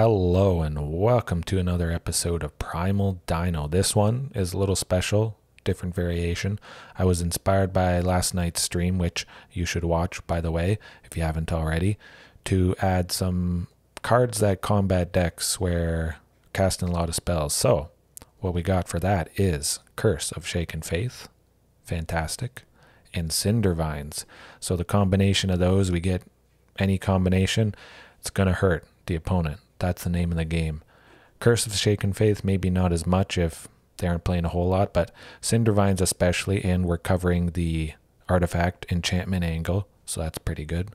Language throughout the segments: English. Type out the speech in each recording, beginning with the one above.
Hello and welcome to another episode of Primal Dino. This one is a little special, different variation. I was inspired by last night's stream, which you should watch, by the way, if you haven't already, to add some cards that combat decks where casting a lot of spells. So, what we got for that is Curse of Shaken Faith, fantastic, and Cindervines. So, the combination of those, we get any combination, it's going to hurt the opponent. That's the name of the game. Curse of Shaken Faith, maybe not as much if they aren't playing a whole lot, but Cindervines especially, and we're covering the artifact enchantment angle, so that's pretty good.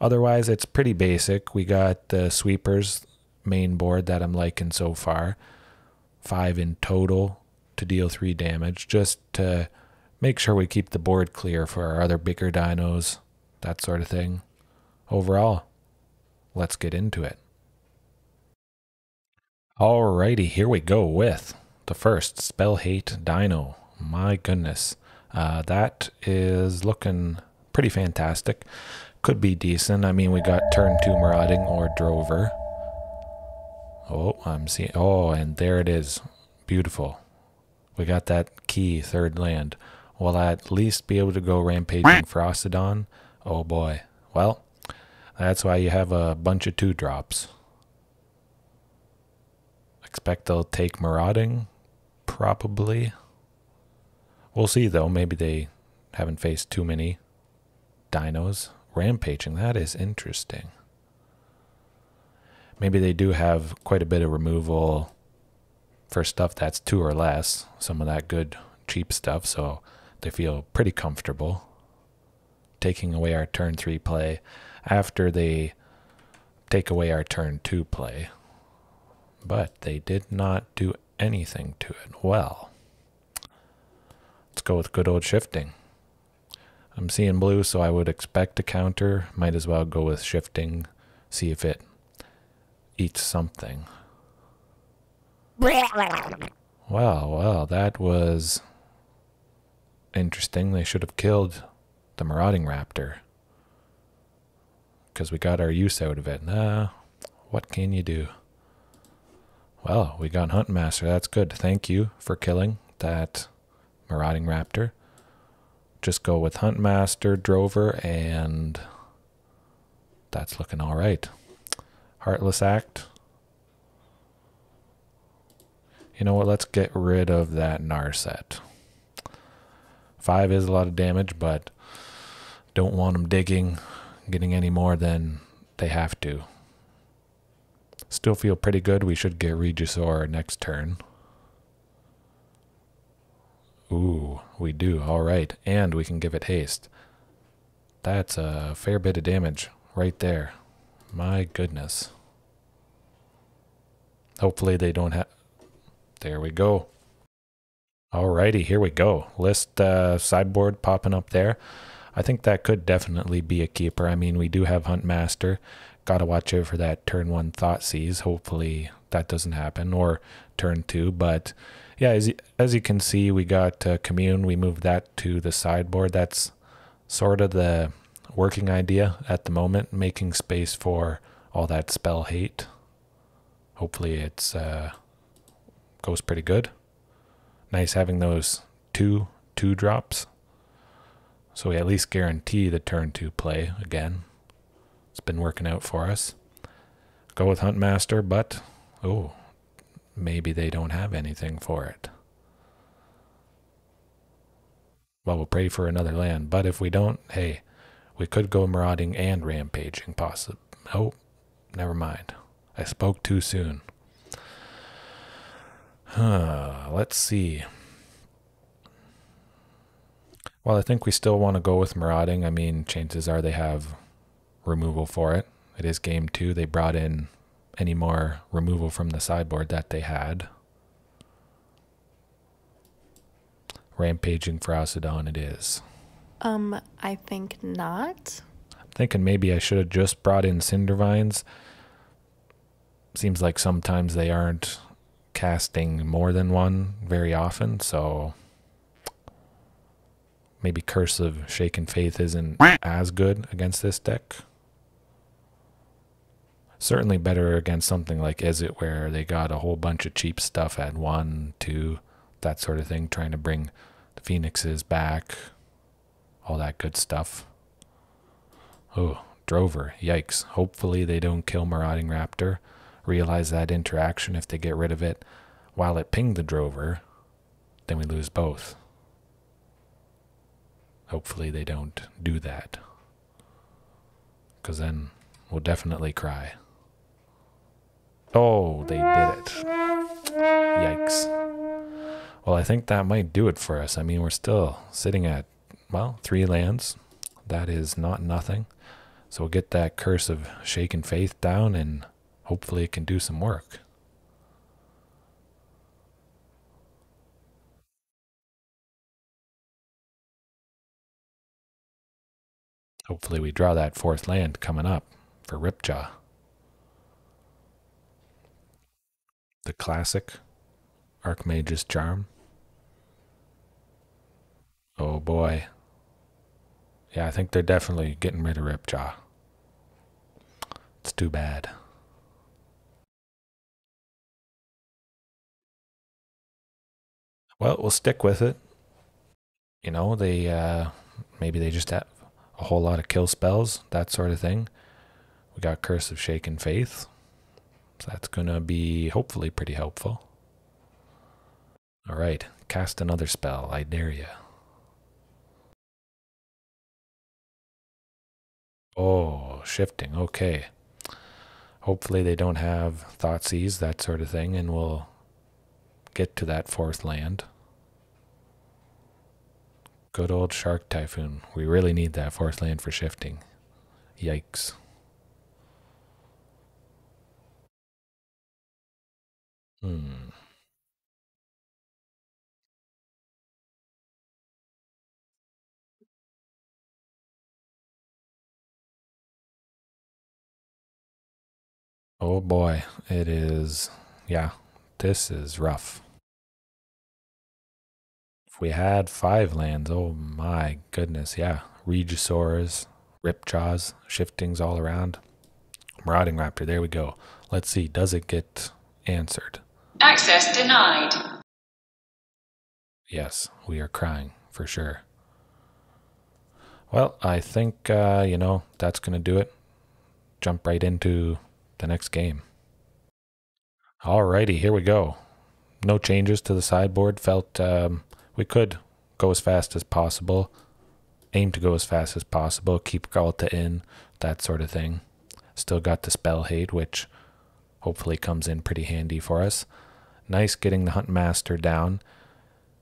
Otherwise, it's pretty basic. We got the sweepers main board that I'm liking so far. Five in total to deal three damage, just to make sure we keep the board clear for our other bigger dinos, that sort of thing. Overall, let's get into it. Alrighty, here we go with the first Spell Hate Dino. My goodness. Uh, that is looking pretty fantastic. Could be decent. I mean, we got turn two Marauding or Drover. Oh, I'm seeing. Oh, and there it is. Beautiful. We got that key, third land. Will I at least be able to go Rampaging Ferocidon? Oh boy. Well, that's why you have a bunch of two drops. Expect they'll take Marauding? Probably. We'll see though. Maybe they haven't faced too many dinos. Rampaging, that is interesting. Maybe they do have quite a bit of removal for stuff that's two or less. Some of that good, cheap stuff, so they feel pretty comfortable taking away our turn three play after they take away our turn two play but they did not do anything to it. Well, let's go with good old shifting. I'm seeing blue, so I would expect a counter. Might as well go with shifting, see if it eats something. Well, well, that was interesting. They should have killed the marauding raptor because we got our use out of it. Nah, what can you do? Well, we got Huntmaster. That's good. Thank you for killing that marauding raptor. Just go with Huntmaster, Drover, and that's looking all right. Heartless Act. You know what? Let's get rid of that Narset. Five is a lot of damage, but don't want them digging, getting any more than they have to. Still feel pretty good. We should get Regisaur next turn. Ooh, we do. All right. And we can give it haste. That's a fair bit of damage right there. My goodness. Hopefully they don't have... There we go. Alrighty, here we go. List uh, sideboard popping up there. I think that could definitely be a keeper. I mean, we do have Huntmaster got to watch out for that turn one Thoughtseize. Hopefully that doesn't happen, or turn two. But yeah, as as you can see, we got uh, commune. We moved that to the sideboard. That's sort of the working idea at the moment, making space for all that spell hate. Hopefully it's uh, goes pretty good. Nice having those two two drops. So we at least guarantee the turn two play again. It's been working out for us. Go with Huntmaster, but oh, maybe they don't have anything for it. Well, we'll pray for another land, but if we don't, hey, we could go marauding and rampaging, possibly. Oh, never mind. I spoke too soon. Huh, let's see. Well, I think we still want to go with marauding. I mean, chances are they have removal for it. It is game two. They brought in any more removal from the sideboard that they had. Rampaging Ferocidon it is. Um, I think not. I'm thinking maybe I should have just brought in Cindervines. Seems like sometimes they aren't casting more than one very often, so maybe Curse of Shaken Faith isn't as good against this deck. Certainly better against something like Izzet, where they got a whole bunch of cheap stuff at one, two, that sort of thing, trying to bring the Phoenixes back, all that good stuff. Oh, Drover, yikes. Hopefully they don't kill Marauding Raptor. Realize that interaction if they get rid of it while it pinged the Drover, then we lose both. Hopefully they don't do that. Because then we'll definitely cry. Oh, they did it. Yikes. Well, I think that might do it for us. I mean, we're still sitting at, well, three lands. That is not nothing. So we'll get that curse of shaken faith down and hopefully it can do some work. Hopefully we draw that fourth land coming up for Ripjaw. The classic Archmage's Charm. Oh boy. Yeah, I think they're definitely getting rid of Ripjaw. It's too bad. Well, we'll stick with it. You know, they uh, maybe they just have a whole lot of kill spells, that sort of thing. We got Curse of Shaken Faith. So that's going to be hopefully pretty helpful. All right, cast another spell. I dare you. Oh, shifting. Okay. Hopefully they don't have Thoughtseize, that sort of thing, and we'll get to that fourth land. Good old Shark Typhoon. We really need that fourth land for shifting. Yikes. Hmm. Oh boy, it is. Yeah, this is rough. If we had five lands, oh my goodness, yeah. Regisaurs, Ripjaws, shiftings all around. Marauding Raptor, there we go. Let's see, does it get answered? Access denied. Yes, we are crying for sure. Well, I think, uh, you know, that's going to do it. Jump right into the next game. Alrighty, here we go. No changes to the sideboard. Felt um, we could go as fast as possible. Aim to go as fast as possible. Keep Ghalta in, that sort of thing. Still got the spell hate, which hopefully comes in pretty handy for us. Nice getting the Huntmaster down.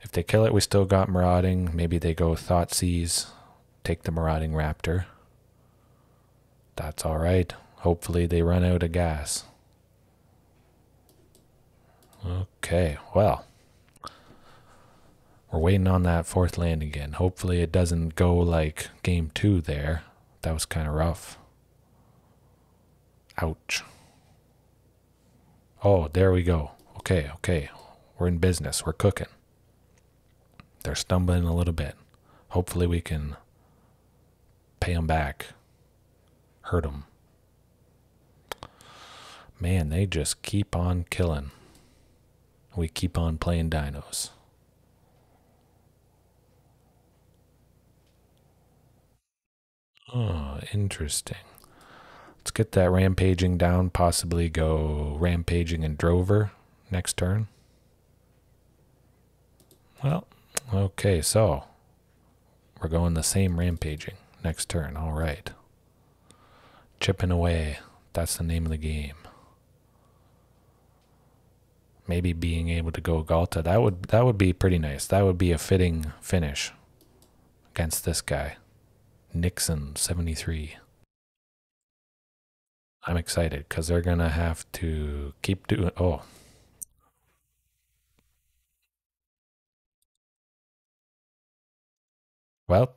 If they kill it, we still got Marauding. Maybe they go thought Thoughtseize, take the Marauding Raptor. That's alright. Hopefully they run out of gas. Okay, well. We're waiting on that fourth land again. Hopefully it doesn't go like game two there. That was kind of rough. Ouch. Oh, there we go. Okay, okay. We're in business. We're cooking. They're stumbling a little bit. Hopefully we can pay them back. Hurt them. Man, they just keep on killing. We keep on playing dinos. Oh, interesting. Let's get that rampaging down, possibly go rampaging and drover next turn. Well, okay, so we're going the same rampaging next turn. All right. Chipping away. That's the name of the game. Maybe being able to go Ghalta. That would that would be pretty nice. That would be a fitting finish against this guy. Nixon 73. I'm excited because they're to have to keep doing. Oh. Well,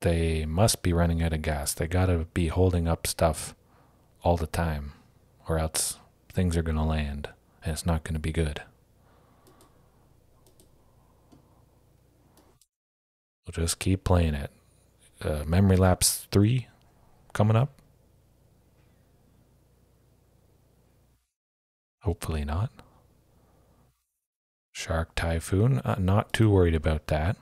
they must be running out of gas. They got to be holding up stuff all the time, or else things are going to land and it's not going to be good. We'll just keep playing it. Uh, Memory Lapse 3 coming up. Hopefully not. Shark Typhoon, uh, not too worried about that.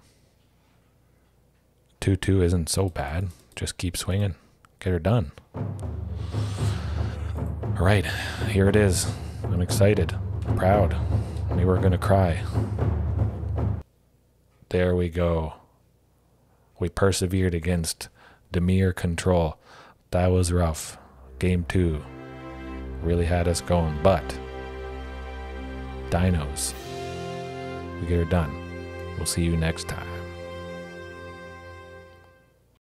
2 2 isn't so bad. Just keep swinging. Get her done. All right, here it is. I'm excited, proud. We were going to cry. There we go. We persevered against Dimir Control. That was rough. Game two really had us going, but dinos, we get her done. We'll see you next time.